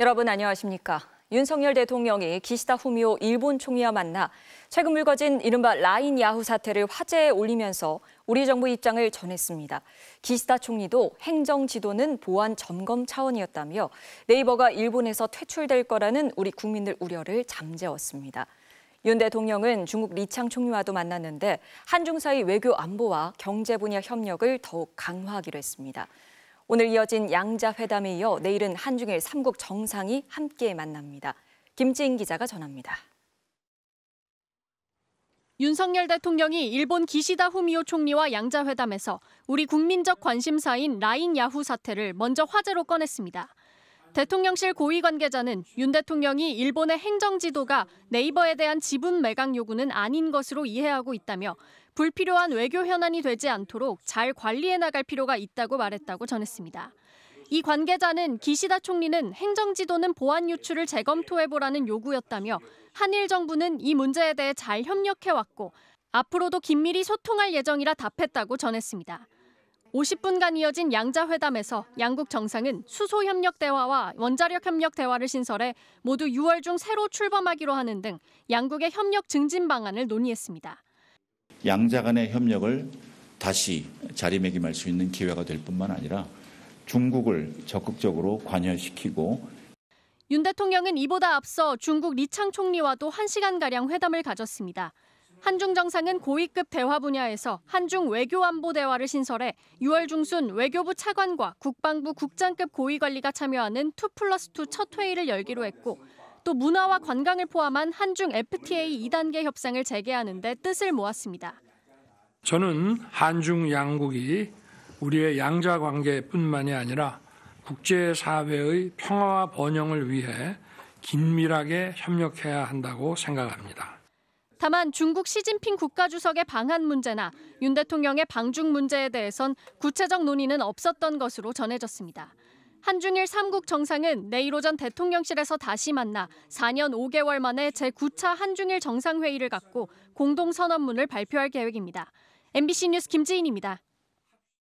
여러분 안녕하십니까? 윤석열 대통령이 기시다 후미오 일본 총리와 만나 최근 불거진 이른바 라인 야후 사태를 화제에 올리면서 우리 정부 입장을 전했습니다. 기시다 총리도 행정 지도는 보안 점검 차원이었다며 네이버가 일본에서 퇴출될 거라는 우리 국민들 우려를 잠재웠습니다. 윤 대통령은 중국 리창 총리와도 만났는데 한중 사이 외교 안보와 경제 분야 협력을 더욱 강화하기로 했습니다. 오늘 이어진 양자 회담에 이어 내일은 한중일 삼국 정상이 함께 만납니다. 김지인 기자가 전합니다. 윤석열 대통령이 일본 기시다 후미오 총리와 양자 회담에서 우리 국민적 관심사인 라인 야후 사태를 먼저 화제로 꺼냈습니다. 대통령실 고위 관계자는 윤 대통령이 일본의 행정 지도가 네이버에 대한 지분 매각 요구는 아닌 것으로 이해하고 있다며 불필요한 외교 현안이 되지 않도록 잘 관리해 나갈 필요가 있다고 말했다고 전했습니다. 이 관계자는 기시다 총리는 행정 지도는 보안 유출을 재검토해 보라는 요구였다며 한일 정부는 이 문제에 대해 잘 협력해 왔고 앞으로도 긴밀히 소통할 예정이라 답했다고 전했습니다. 50분간 이어진 양자 회담에서 양국 정상은 수소 협력 대화와 원자력 협력 대화를 신설해 모두 6월 중 새로 출범하기로 하는 등 양국의 협력 증진 방안을 논의했습니다. 양자 간의 협력을 다시 자리매김할 수 있는 기회가 될 뿐만 아니라 중국을 적극적으로 관여시키고 윤 대통령은 이보다 앞서 중국 리창 총리와도 1시간가량 회담을 가졌습니다. 한중 정상은 고위급 대화 분야에서 한중 외교 안보 대화를 신설해 6월 중순 외교부 차관과 국방부 국장급 고위 관리가 참여하는 2 플러스 2 첫 회의를 열기로 했고 또 문화와 관광을 포함한 한중 FTA 2단계 협상을 재개하는 데 뜻을 모았습니다. 저는 한중 양국이 우리의 양자 관계뿐만이 아니라 국제 사회의 평화와 번영을 위해 긴밀하게 협력해야 한다고 생각합니다. 다만 중국 시진핑 국가주석의 방한 문제나 윤 대통령의 방중 문제에 대해선 구체적 논의는 없었던 것으로 전해졌습니다. 한중일 3국 정상은 내일 오전 대통령실에서 다시 만나 4년 5개월 만에 제9차 한중일 정상회의를 갖고 공동선언문을 발표할 계획입니다. MBC 뉴스 김지인입니다.